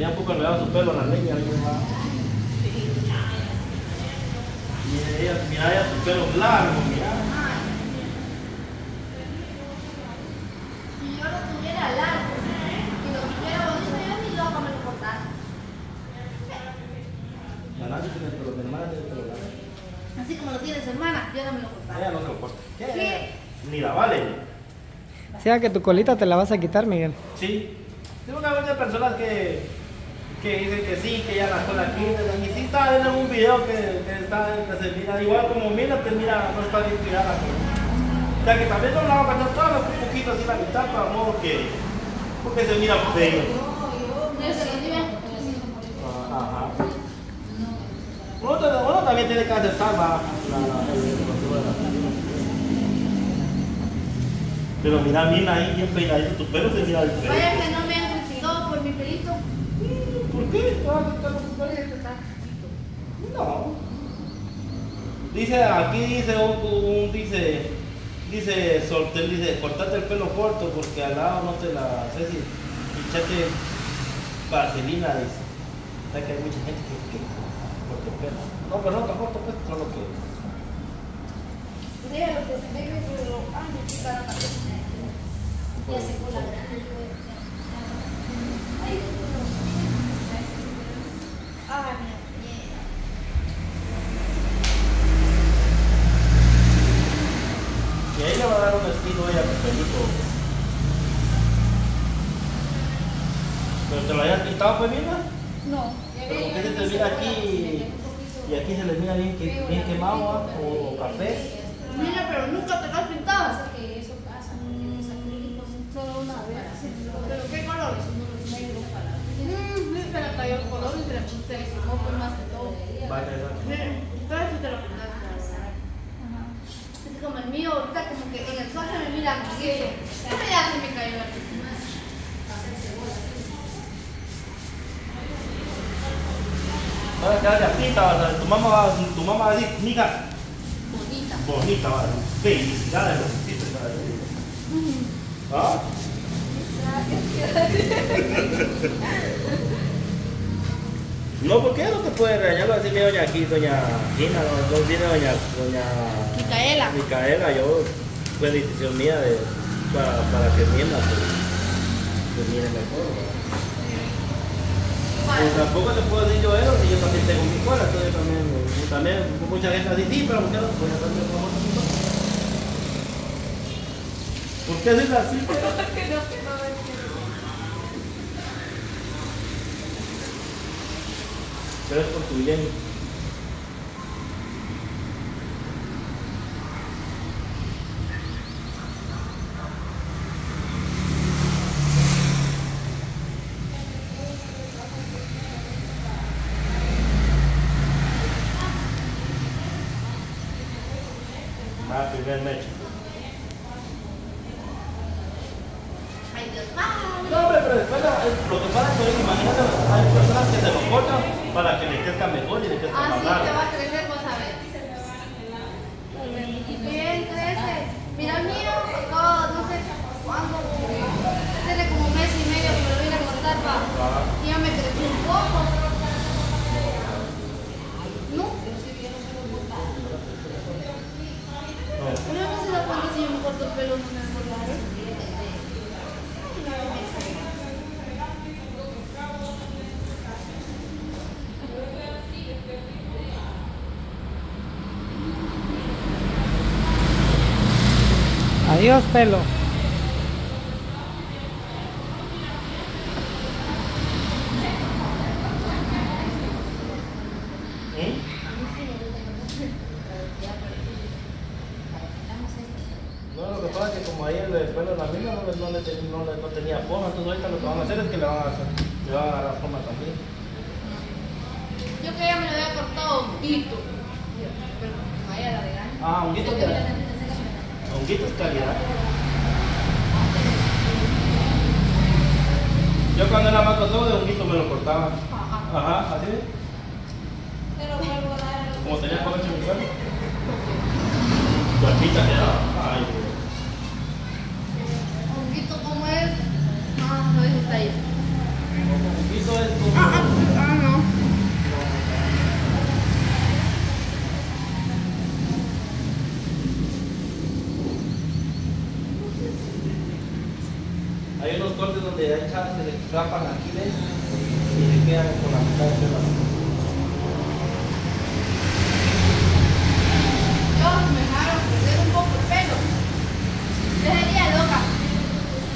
Tenía un poco enredado su pelo la leña. Mira ella, mira ella su pelo largo, mira. Si yo lo tuviera largo y lo tuviera bonito, yo ni loca me lo cortara. La Nancy tiene el pelo, mi hermana tiene el pelo largo. Así como lo tiene su hermana, yo no me lo cortara. Ella no se lo corta. ¿Qué? Ni la vale. O sea que tu colita te la vas a quitar, Miguel. Sí. Tengo una muchas personas que, que dicen que sí, que ya con la quinta. Y sí está en un video que, que está, que se mira igual como mira, te mira, no está bien tirada. O sea que también no la va a pasar toda un poquito así la mitad para modo que, porque se mira feo. Ajá. Uno, uno también tiene que aceptar la, Pero mira bien ahí, bien peinadito, tu pelo se mira diferente. Vaya que no me han criticado por mi pelito. ¿Por qué? Te vas a quitar los Por pelos. eso está chiquito. No. Dice, aquí dice un, un- dice, dice, solté, dice, cortate el pelo corto porque al lado no te la sé si echate vaselina, dice. O sea que hay mucha gente que, que corta el pelo. No, pero no tan corto, pues, solo que. Déjalo que se deje su... Ah, me picaron la Ya se cola grande. Ay, Ah, mira. Y ahí le va a dar un estilo ella con pelito. Pero te lo hayas pintado, pues, mira. No. Pero ¿por qué se te mira aquí y aquí se le mira bien, que- bien quemado ah? o café? Mira, pero nunca te lo has pintado. que eso pasa, porque los acrílicos Solo una vez. ¿Pero qué color? Son unos negros para... Mmm, se le cayó el color y se le puse el moco más que todo. Vaya, vaya. Miren, entonces sí te lo pintaste. Así como el mío, ahorita como que en el sol se me mira así. Pero ya se me cayó la Que tu mamá tu mamá va a decir, mija, bonita. bonita, decir, felicidades, lo que hiciste. ¿Ah? No, ¿por qué no te puede regañar? Lo decir mi doña aquí, doña Gina, no, no viene doña, doña Micaela. Micaela, yo, fue decisión mía de, para, para que Nina pues, pues mire mejor. ¿verdad? Pues tampoco te puedo decir yo eso, si yo también tengo mi escuela, entonces yo también, también, mucha gente dice, sí, pero ¿por qué no? Pues también como otro ¿Por qué es así? Pero es por tu bien. Va, primer mecho. Ay, Dios pero después la- lo que pasa es que imagínate, hay personas que se lo cortan para que le crezca mejor y le crezca Así más te va largo. a crecer, vas a ver. Bien, crece. Mira el mío, no sé cuándo, tiene como un mes y medio que me lo vine a cortar, pa. Ajá. Y ya me creció un poco. No, pero sí, yo no me lo cortaba. No. Pero no se da cuenta si yo me corto el pelo no me engordaré. Adiós, pelo. ¿Mm? No, lo que pasa es que como ahí el pelo de la mina no, le- no, le ten- no, tenía forma, entonces ahorita lo que van a hacer es que le van a, hacer, le van a agarrar forma también. Yo que ya me lo había cortado honguito. Pero como ella la regaña. Ah, honguito que honguito es calidad. Yo cuando era más cortado de honguito me lo cortaba. Ajá. Ajá, así es. Pero vuelvo a dar. Como tenía colecho en mi pelo. Guapita quedaba. Ay, Dios. Honguito como es. No, no es está ahí. Honguito es como donde hay chavas que se rapan aquí de y se quedan con la mitad de pelo. así. Yo me dejaron perder un poco el pelo. Yo sería loca.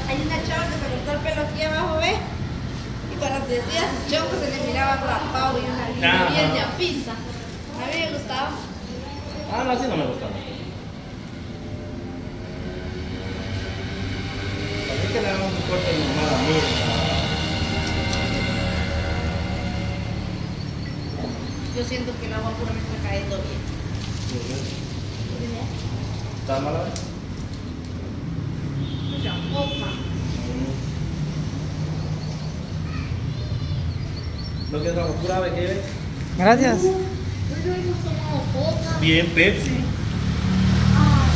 Hay una chava que se cortó el pelo aquí abajo, ¿ves? Y cuando se decía sus chocos se le miraba rapado y una línea bien de a pinza. A mí me gustaba. Ah, no, así no me gusta. Yo siento que el agua pura me está cayendo bien. ¿Está mala? ¿No quieres agua pura, que Gracias. Yo hemos tomado poca. Bien, Pepsi. Ah,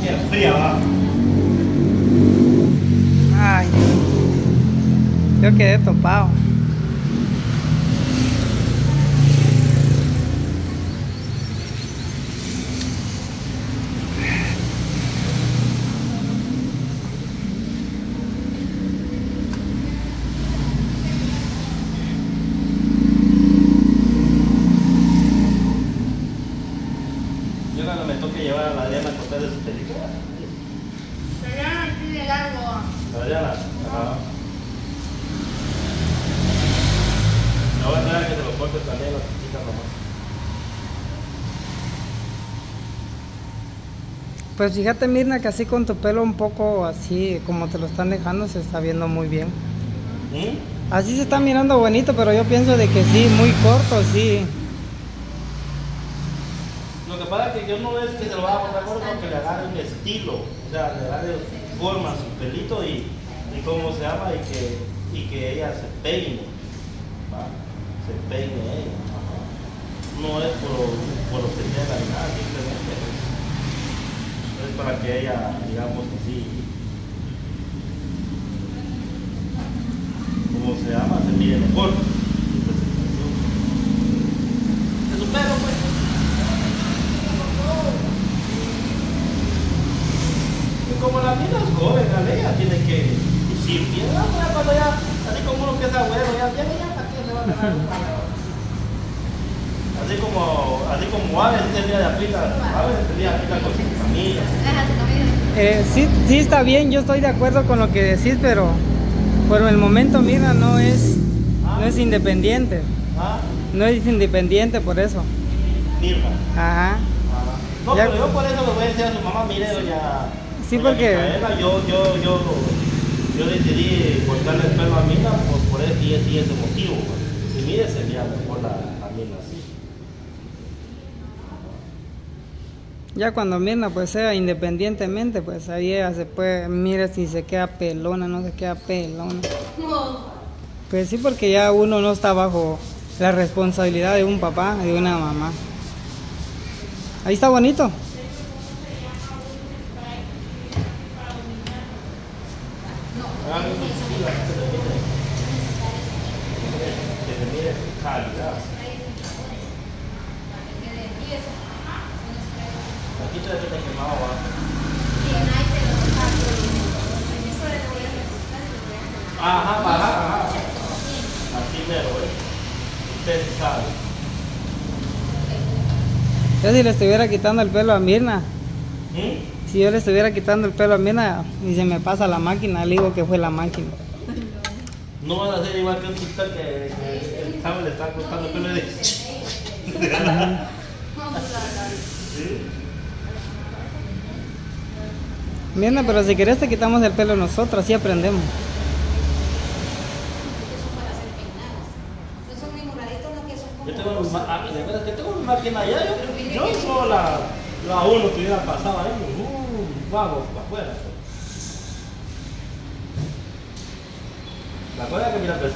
Mira, fría va. Ay. Yo quedé topado. Yo cuando me toque llevar a la Adriana a cortar de sus películas. Pero ya no tiene largo. La Adriana. Ajá. No voy a dejar que se lo corte también las chiquitas nomás. Pues fíjate, Mirna, que así con tu pelo un poco así, como te lo están dejando, se está viendo muy bien. ¿Mm? Así se está mirando bonito, pero yo pienso de que sí, muy corto, sí. Lo que pasa es que yo no es que se lo vaya a poner corto, sino que le agarre un estilo, o sea, le agarre forma a su pelito y, y cómo se llama y que, y que ella se peine, ¿va? Se peine ella. No es por, por ofenderla ni nada, simplemente es, es para que ella, digamos así, ¿cómo se llama? Se mire mejor. pelo, pues. Y como la vida es joven, la ella tiene que. Ah, pues, cuando ya, así como uno que es abuelo, ya, ya, ya, ¿para qué se va a dejar? Así como, así como Ave, así se mira de aplica, Ave se mira de con su familia. Eh, sí, sí está bien, yo estoy de acuerdo con lo que decís, pero por el momento, mira, no es, no es independiente. ¿Ah? No es independiente por eso. Mirna. Ajá. Ah. No, Ya- pero yo por eso le voy a decir a su mamá, mire, doña. Sí, doña porque- Micaela, yo, yo, yo, yo decidí cortarle el pelo a Mina por, por ese y ese, ese motivo. pues. Y mire, se mira mejor la, Ya cuando Mirna pues sea independientemente, pues ahí ella se puede, mire si se queda pelona, no se queda pelona. Pues sí, porque ya uno no está bajo la responsabilidad de un papá, de una mamá. Ahí está bonito. Ah, no, Ajá, ajá, ajá. Así mero, ¿eh? Usted sabe. Yo si le estuviera quitando el pelo a Mirna, ¿Mm? si yo le estuviera quitando el pelo a Mirna y se me pasa la máquina, le digo que fue la máquina. No vas a ser igual que un TikTok que, que el chavo le está cortando el pelo y dice. ¿Sí? Mirna, pero si querés te quitamos el pelo nosotros, así aprendemos. Yo tengo, ah, que tengo máquina allá. Yo, yo solo la, la uno que hubiera pasado ahí. Uh, vamos, para afuera. La cosa es que, mira, pues,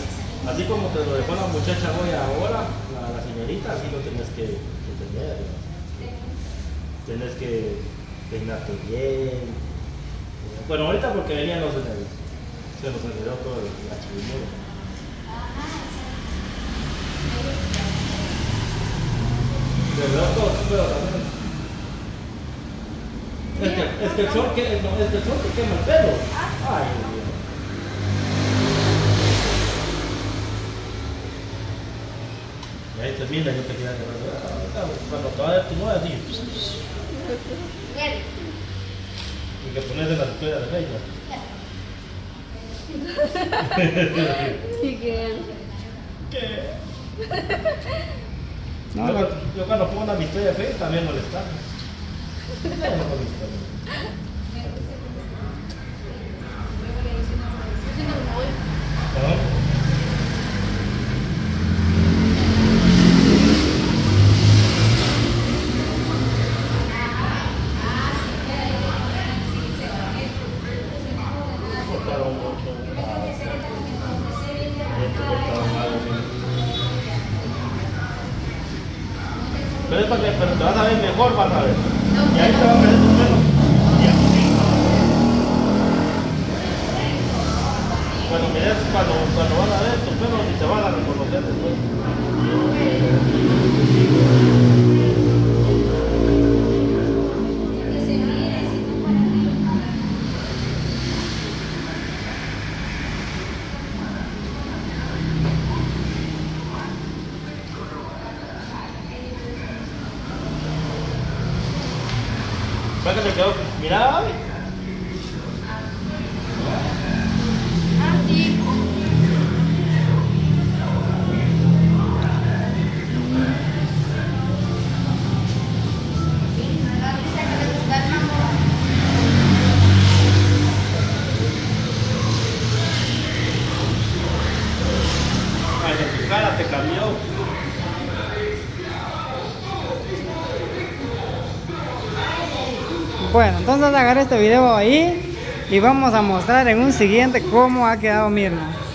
así como te lo dejó la muchacha hoy ahora, la, la señorita, así lo tenés que, que tener. Tienes que peinarte bien. Bueno, ahorita porque venía no se, me- se nos olvidó todo el chivinera. De verdad, todo pero también. Es que, es que el sol que, no, es que el sol te quema el pelo. Ay, Dios. Y ahí termina, yo te quería Cuando te va a ver tu nueva, así. Bien. Y que pones en la historia de Facebook. Sí, que ¿Qué? No, yo, yo cuando pongo una historia de Facebook también molestamos. Ya no molestamos. Yo no me voy. ¿No? Cortaron mucho. Esto cortaron algo, sí. Pero te vas a ver mejor, vas a ver. Y ahí te va a crecer tu pelo. Y. Cuando mires, cuando, cuando van a ver tu pelo, ni te van a reconocer después. Quedó? Mira, entonces agarré este video ahí y vamos a mostrar en un siguiente cómo ha quedado Mirna.